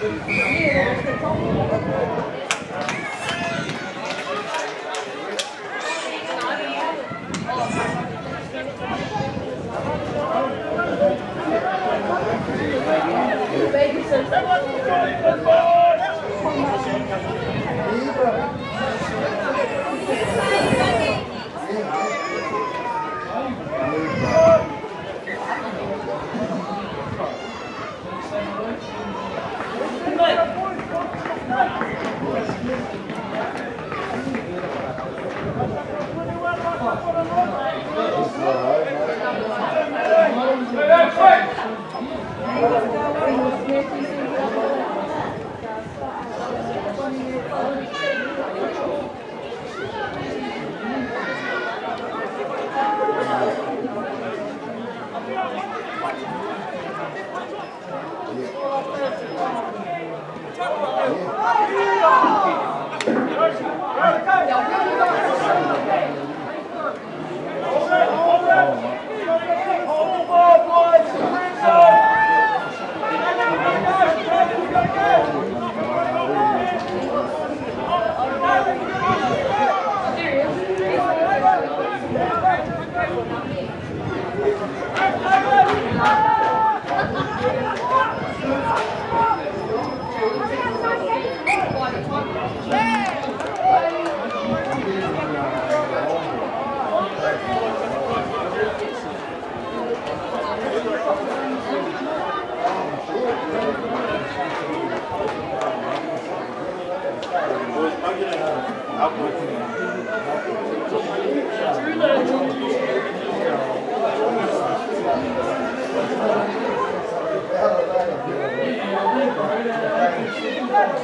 Thank you.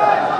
Yeah.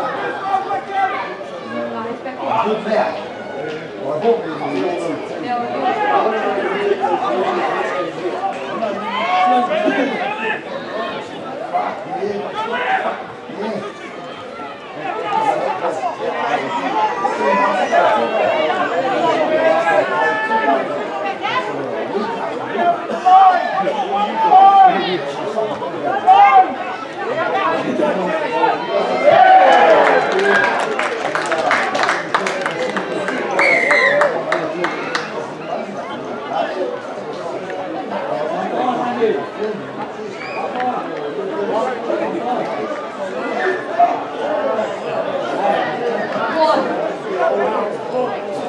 Oh,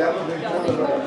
rodearnos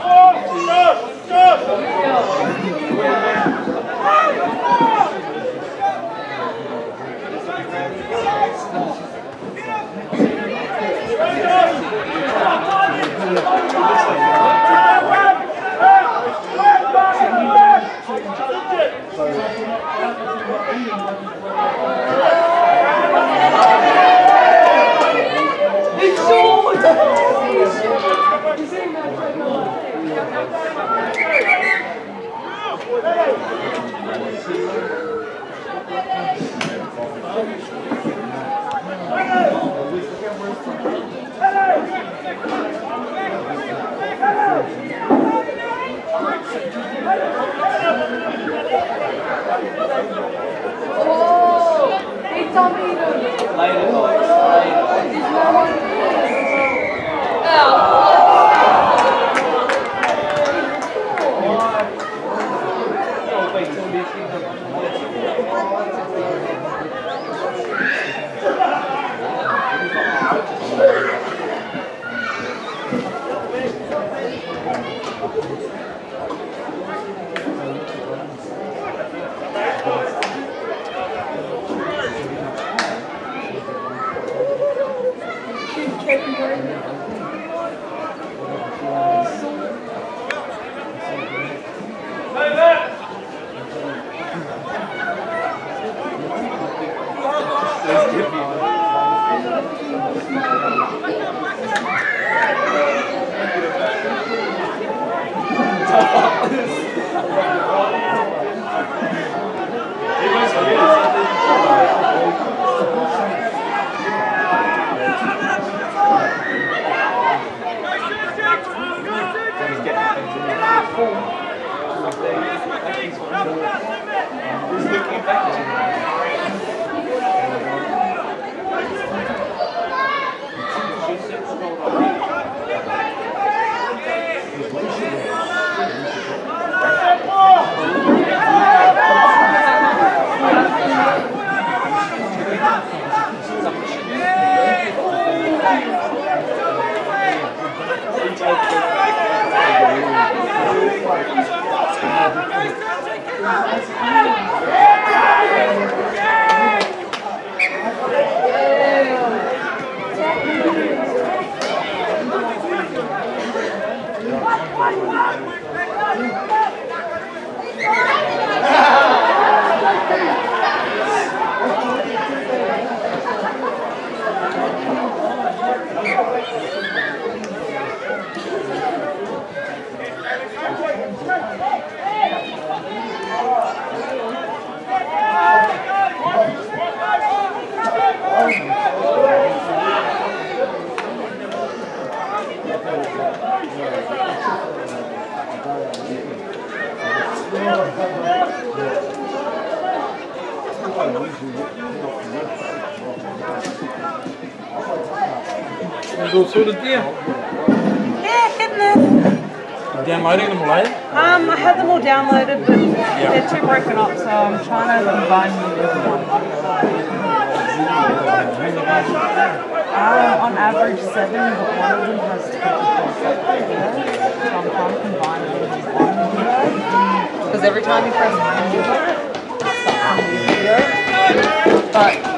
Oh, shut, shut. He's Brasil! En hoe voelt het hier? Yeah, getting there. Downloading them late? Um, I had them all downloaded, but they're too broken up, so I'm trying to combine them into one. Um, on average seven, but one of them has 24 software. So I'm trying to combine them into one. Because every time you press enter, it's not a new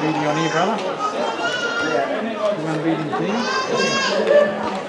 be on here, brother? You want a beauty team?